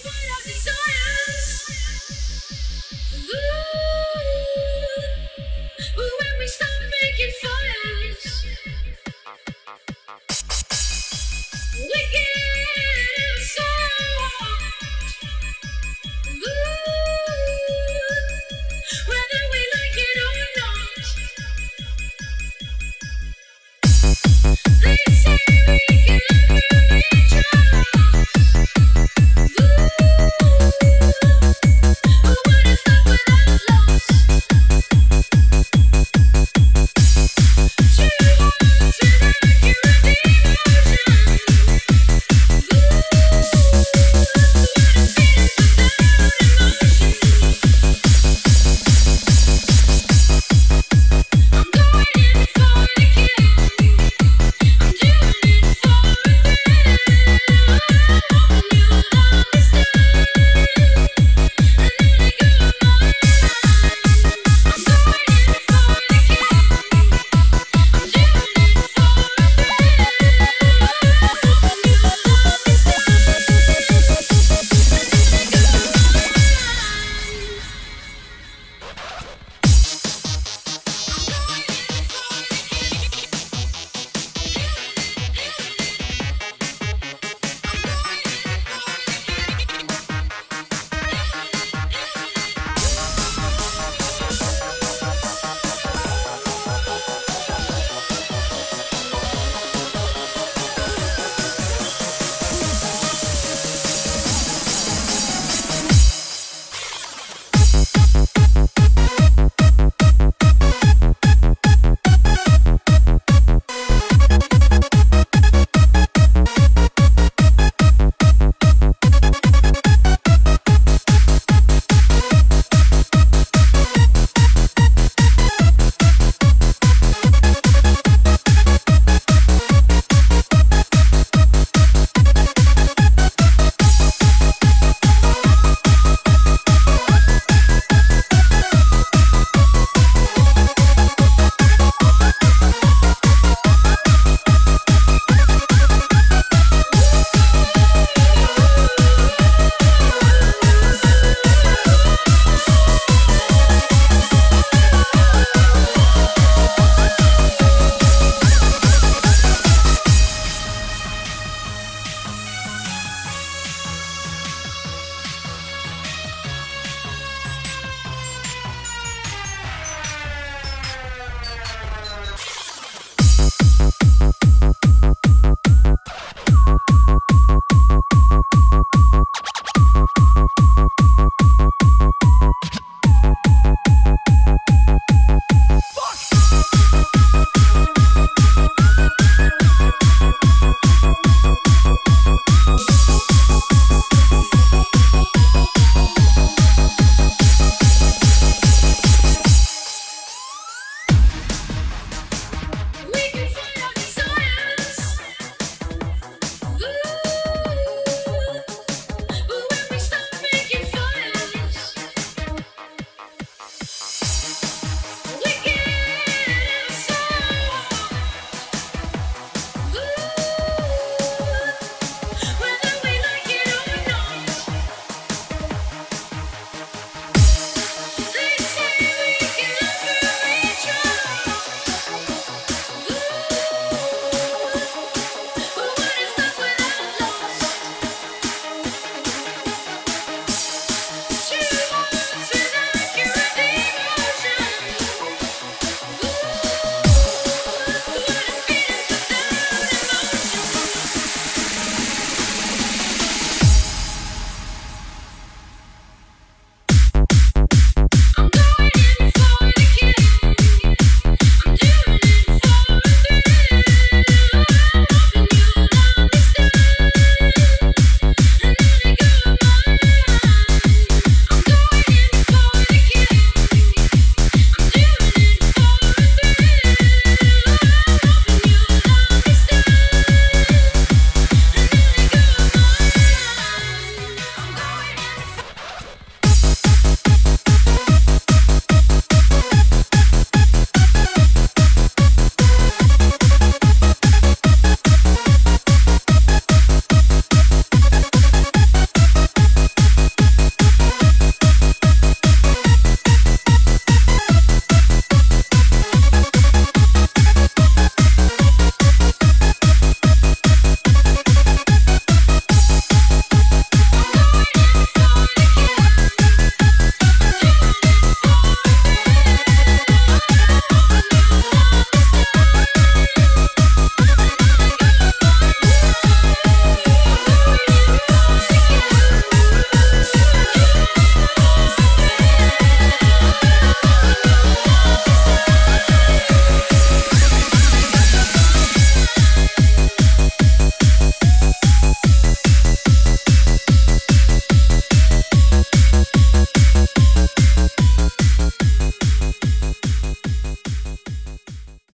fuera so.